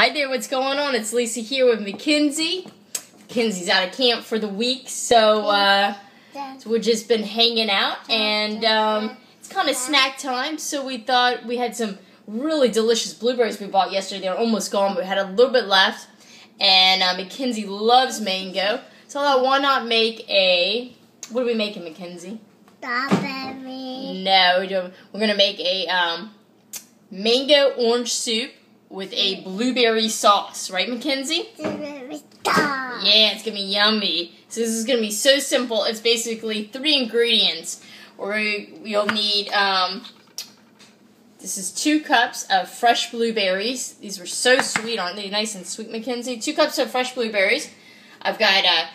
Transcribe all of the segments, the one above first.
Hi there, what's going on? It's Lisa here with Mackenzie. Mackenzie's out of camp for the week, so, uh, so we've just been hanging out, and um, it's kind of snack time, so we thought we had some really delicious blueberries we bought yesterday. They're almost gone, but we had a little bit left, and uh, Mackenzie loves mango, so I thought, why not make a, what are we making, Mackenzie? Strawberry. No, we don't. We're gonna make a um, mango orange soup with a blueberry sauce, right, Mackenzie? Strawberry star. Yeah, it's gonna be yummy. So this is gonna be so simple. It's basically three ingredients. Or you'll need um, this is two cups of fresh blueberries. These were so sweet, aren't they? Nice and sweet, Mackenzie. Two cups of fresh blueberries. I've got uh,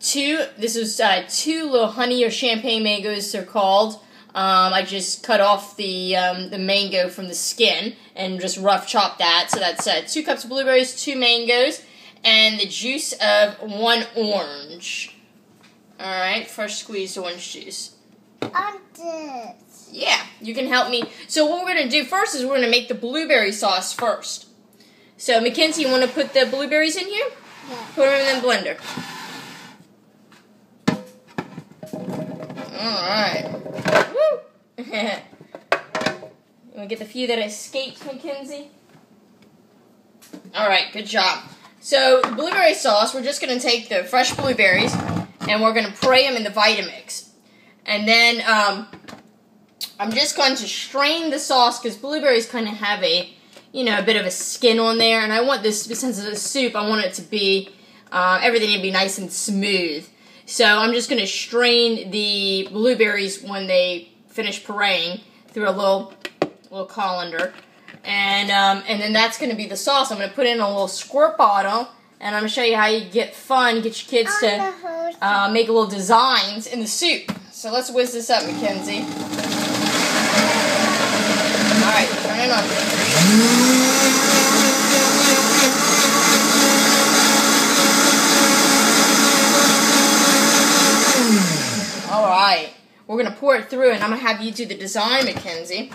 two. This is uh, two little honey or champagne mangoes. They're called. Um, I just cut off the um, the mango from the skin and just rough chop that. So that's uh, two cups of blueberries, two mangoes, and the juice of one orange. All right, fresh squeezed orange juice. On this. Yeah, you can help me. So what we're gonna do first is we're gonna make the blueberry sauce first. So Mackenzie, you want to put the blueberries in here? Yeah. Put them in the blender. Alright. Woo! to get the few that escaped, Mackenzie? Alright, good job. So, blueberry sauce, we're just going to take the fresh blueberries and we're going to pray them in the Vitamix. And then, um, I'm just going to strain the sauce because blueberries kind of have a, you know, a bit of a skin on there. And I want this, since it's a soup, I want it to be, uh, everything to be nice and smooth. So I'm just going to strain the blueberries when they finish pureeing through a little little colander. And um, and then that's going to be the sauce. I'm going to put in a little squirt bottle, and I'm going to show you how you get fun, get your kids to uh, make a little designs in the soup. So let's whiz this up, Mackenzie. All right, turn it on. All right, we're gonna pour it through, and I'm gonna have you do the design, Mackenzie.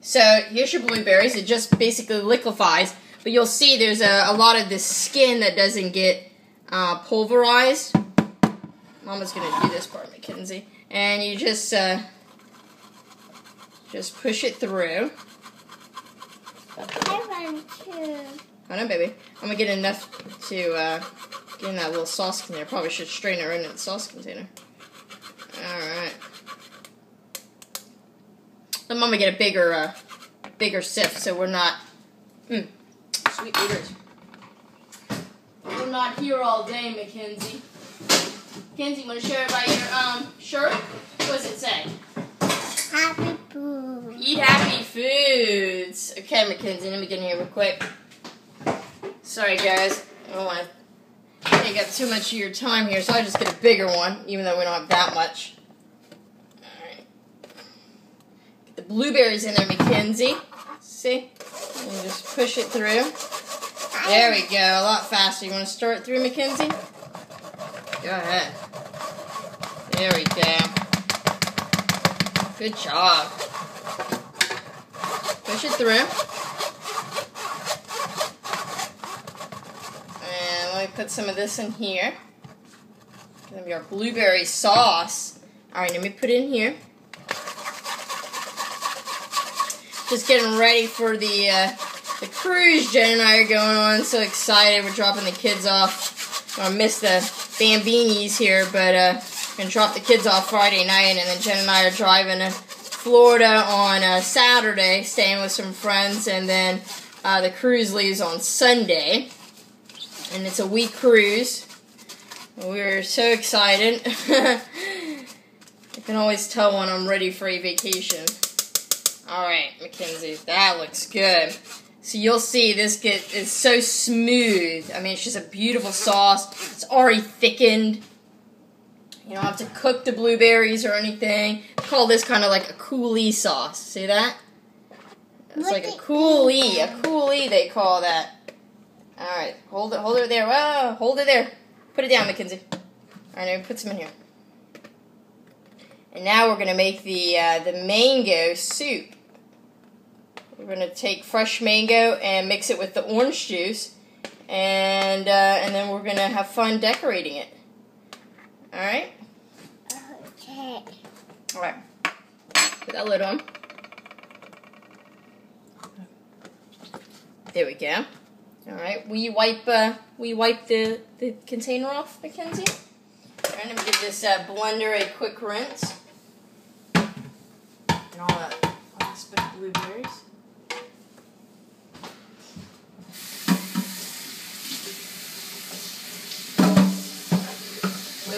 So here's your blueberries. It just basically liquefies, but you'll see there's a, a lot of this skin that doesn't get uh, pulverized. Mama's gonna do this part, Mackenzie, and you just uh, just push it through. I want to. Hold on, baby. I'm gonna get enough to uh, get in that little sauce container. Probably should strain it right in the sauce container. All right. Let Mama get a bigger, uh, bigger sift, so we're not. Mm, sweet eaters. We're not here all day, Mackenzie. Mackenzie, want to share about your um shirt? What does it say? Happy food. Eat happy foods. Okay, Mackenzie, let me get in here real quick. Sorry, guys. I don't want to take up too much of your time here, so I just get a bigger one, even though we don't have that much. Alright. Get the blueberries in there, Mackenzie. See? And just push it through. There we go. A lot faster. You want to stir it through, Mackenzie? Go ahead. There we go. Good job. Push it through. And let me put some of this in here. It's Gonna be our blueberry sauce. Alright, let me put it in here. Just getting ready for the uh, the cruise Jen and I are going on. So excited. We're dropping the kids off. I miss the Bambinis here, but uh, gonna drop the kids off Friday night, and then Jen and I are driving to Florida on uh, Saturday, staying with some friends, and then uh, the cruise leaves on Sunday, and it's a week cruise. We're so excited. I can always tell when I'm ready for a vacation. All right, Mackenzie, that looks good. So you'll see this get is so smooth. I mean, it's just a beautiful sauce. It's already thickened. You don't have to cook the blueberries or anything. They call this kind of like a coulis sauce. See that? It's What like a coulis. A coulis they call that. All right, hold it, hold it there. Whoa, hold it there. Put it down, Mackenzie. All right, now put some in here. And now we're gonna make the uh, the mango soup. We're gonna take fresh mango and mix it with the orange juice, and uh, and then we're gonna have fun decorating it. All right. Okay. All right. Put that lid on. There we go. All right. Will you wipe? Uh, will you wipe the the container off, Mackenzie? All right. Let me give this uh, blender a quick rinse. And all that last bit of blueberries.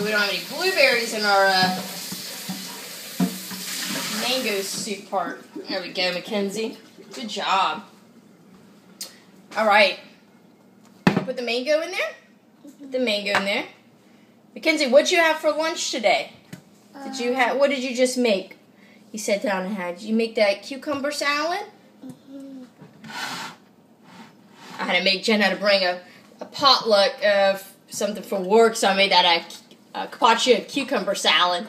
We don't have any blueberries in our uh, mango soup part. There we go, Mackenzie. Good job. All right. Put the mango in there. Put the mango in there. Mackenzie, what'd you have for lunch today? Did you have? What did you just make? You sat down and had. Did you make that cucumber salad? Mhm. I had to make Jen had to bring a, a potluck of something for work, so I made that a, a carpaccio cucumber salad,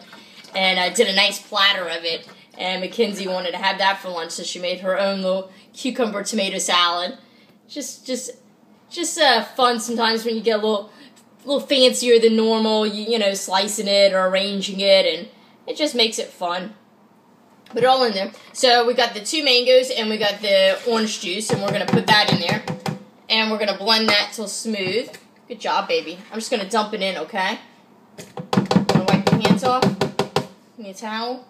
and I did a nice platter of it. And Mackenzie wanted to have that for lunch, so she made her own little cucumber tomato salad. Just, just, just uh, fun sometimes when you get a little, little fancier than normal. You, you know, slicing it or arranging it, and it just makes it fun. Put it all in there. So we got the two mangoes and we got the orange juice, and we're gonna put that in there and we're gonna blend that till smooth. Good job, baby. I'm just gonna dump it in, okay? Gonna wipe your hands off. Give me a towel.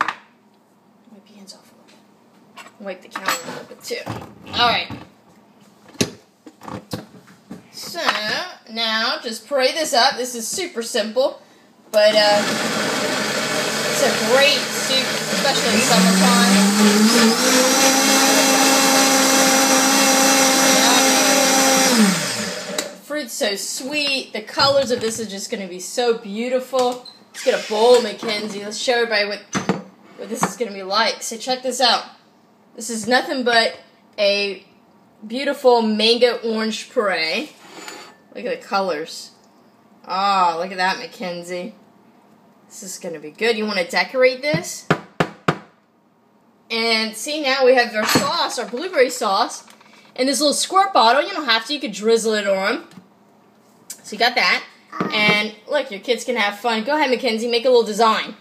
Wipe your hands off a little bit. Wipe the counter a little bit too. Alright. So, now just pray this up. This is super simple, but uh, it's a great soup, especially in summertime. Fruit's so sweet. The colors of this are just going to be so beautiful. Let's get a bowl, Mackenzie. Let's show everybody what, what this is going to be like. So check this out. This is nothing but a beautiful mango orange puree. Look at the colors. Oh, look at that, Mackenzie. This is going to be good. You want to decorate this? And see, now we have our sauce, our blueberry sauce, in this little squirt bottle. You don't have to. You could drizzle it on. So you got that. And look, your kids can have fun. Go ahead, Mackenzie. Make a little design.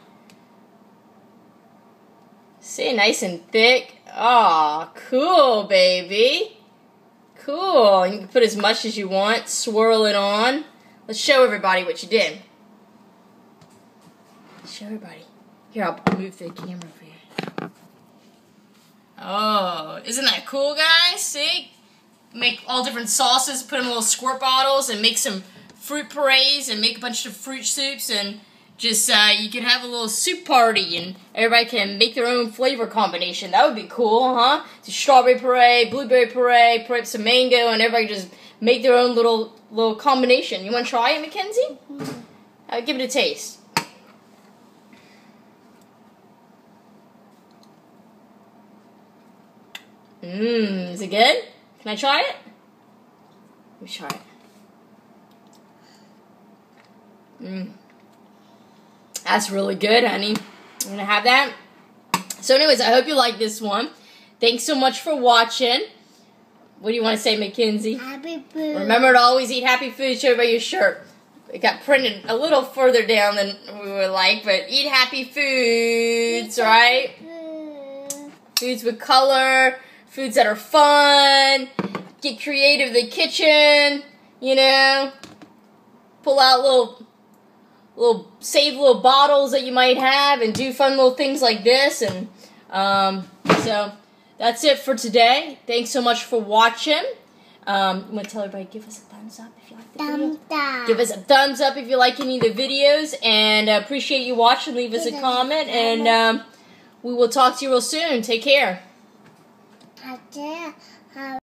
See, nice and thick. Aw, cool, baby. Cool. You can put as much as you want. Swirl it on. Let's show everybody what you did. Show everybody. Here, I'll move the camera for you. Oh, isn't that cool, guys? See? Make all different sauces, put them in little squirt bottles, and make some fruit purees, and make a bunch of fruit soups, and just, uh, you can have a little soup party, and everybody can make their own flavor combination. That would be cool, huh? Strawberry puree, blueberry puree, up some mango, and everybody just make their own little little combination. You want to try it, Mackenzie? Uh, give it a taste. Mmm, is it good? Can I try it? Let me try it. Mmm. That's really good, honey. I'm gonna have that. So, anyways, I hope you like this one. Thanks so much for watching. What do you want to say, Mackenzie? Happy food. Remember to always eat happy food. Show by your shirt. It got printed a little further down than we would like, but eat happy foods, right? Food. Foods with color, foods that are fun. Get creative in the kitchen, you know. Pull out little, little save little bottles that you might have, and do fun little things like this. And um, so that's it for today. Thanks so much for watching. Um, I'm gonna tell everybody give us a thumbs up if you like the video. Dum dum. Give us a thumbs up if you like any of the videos, and uh, appreciate you watching. Leave us a comment, and um, we will talk to you real soon. Take care.